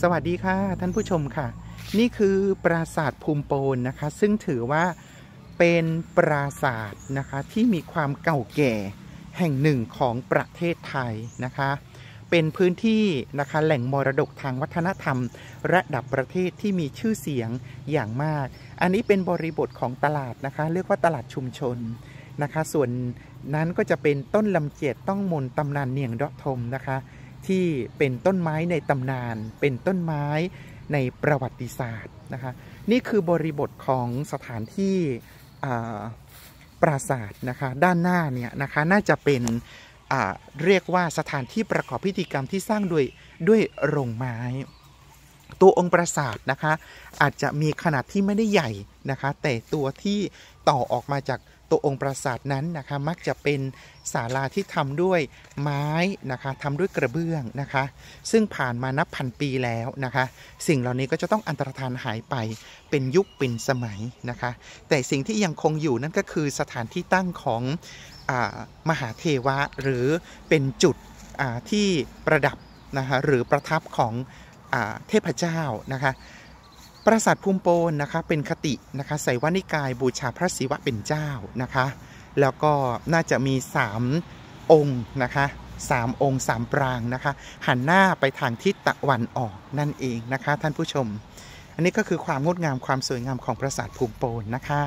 สวัสดีค่ะท่านผู้ชมค่ะ นี่คือปราสาทภูมิโปนนะคะ ซึ่งถือว่าเป็นปราสาทนะคะที่มีความเก่าแก่แห่งหนึ่งของประเทศไทยนะคะ เป็นพื้นที่นะคะแหล่งมรดกทางวัฒนธรรม ระดับประเทศที่มีชื่อเสียงอย่างมาก อันนี้เป็นบริบทของตลาดนะคะ เรียกว่าตลาดชุมชนนะคะ ส่วนนั้นก็จะเป็นต้นลำเจียดต้องมนตำนานเนียงดอทมนะคะ ที่เป็นต้นไม้ในตำนาน เป็นต้นไม้ในประวัติศาสตร์นะคะนี่คือบริบทของสถานที่ปราสาทนะคะด้านหน้าเนี่ยนะคะน่าจะเป็นเรียกว่าสถานที่ประกอบพิธีกรรมที่สร้างด้วยด้วยโรงไม้ ตัวองค์ปราสาทนะคะอาจจะมีขนาดที่ไม่ได้ใหญ่นะคะแต่ตัวที่ต่อออกมาจาก ตัวองค์ปราสาทนั้นนะคะมักจะเป็นศาลาที่ทำด้วยไม้นะคะทำด้วยกระเบื้องนะคะ ซึ่งผ่านมานับพันปีแล้วนะคะ สิ่งเหล่านี้ก็จะต้องอันตรธานหายไปเป็นยุคเป็นสมัยนะคะ แต่สิ่งที่ยังคงอยู่นั่นก็คือสถานที่ตั้งของมหาเทวะหรือเป็นจุดที่ประดับนะคะหรือประทับของอเทพเจ้านะคะ ปราสาทภูมิโปนนะคะเป็นคตินะคะใส่วานิกายบูชาพระศิวะเป็นเจ้านะคะ แล้วก็น่าจะมี 3 องค์นะคะสามองค์สามปรางนะคะ หันหน้าไปทางทิศตะวันออกนั่นเองนะคะ ท่านผู้ชม อันนี้ก็คือความงดงามความสวยงามของปราสาทภูมิโปนนะคะ